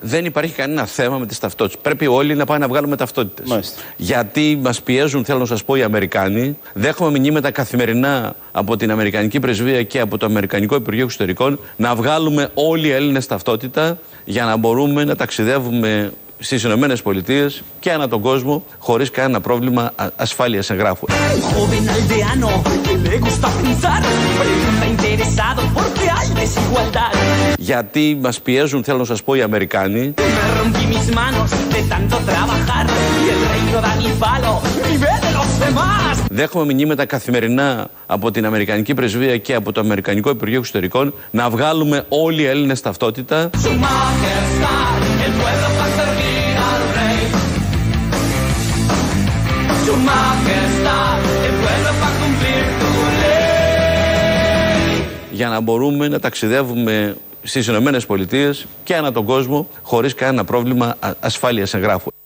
Δεν υπάρχει κανένα θέμα με τις ταυτότητες. Πρέπει όλοι να πάνε να βγάλουμε ταυτότητες. Μάλιστα. Γιατί μας πιέζουν, θέλω να σας πω, οι Αμερικάνοι. Δέχομαι μηνύματα καθημερινά από την Αμερικανική Πρεσβεία και από το Αμερικανικό Υπουργείο Εξωτερικών να βγάλουμε όλοι οι Έλληνες ταυτότητα για να μπορούμε να ταξιδεύουμε στις Ηνωμένες Πολιτείες και ανά τον κόσμο χωρίς κανένα πρόβλημα ασφάλειας εγγράφου γιατί μας πιέζουν, θέλω να σας πω, οι Αμερικάνοι. Δέχομαι μηνύματα καθημερινά από την Αμερικανική Πρεσβεία και από το Αμερικανικό Υπουργείο Εξωτερικών να βγάλουμε όλοι οι ταυτότητα. Για να μπορούμε να ταξιδεύουμε στις Ηνωμένες Πολιτείες και ανά τον κόσμο χωρίς κανένα πρόβλημα ασφάλειας εγγράφου.